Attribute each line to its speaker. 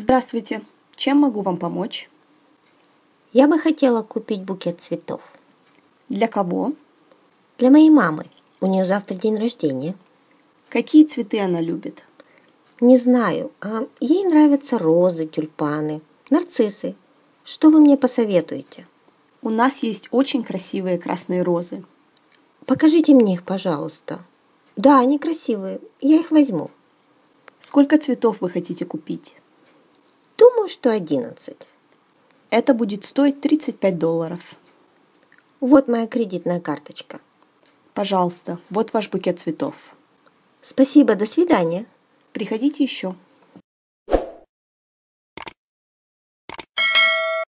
Speaker 1: Здравствуйте. Чем могу вам помочь?
Speaker 2: Я бы хотела купить букет цветов.
Speaker 1: Для кого?
Speaker 2: Для моей мамы. У нее завтра день рождения.
Speaker 1: Какие цветы она любит?
Speaker 2: Не знаю, а ей нравятся розы, тюльпаны, нарциссы. Что вы мне посоветуете?
Speaker 1: У нас есть очень красивые красные розы.
Speaker 2: Покажите мне их, пожалуйста. Да, они красивые. Я их возьму.
Speaker 1: Сколько цветов вы хотите купить?
Speaker 2: Думаю, что 11.
Speaker 1: Это будет стоить 35 долларов.
Speaker 2: Вот моя кредитная карточка.
Speaker 1: Пожалуйста, вот ваш букет цветов.
Speaker 2: Спасибо, до свидания.
Speaker 1: Приходите еще.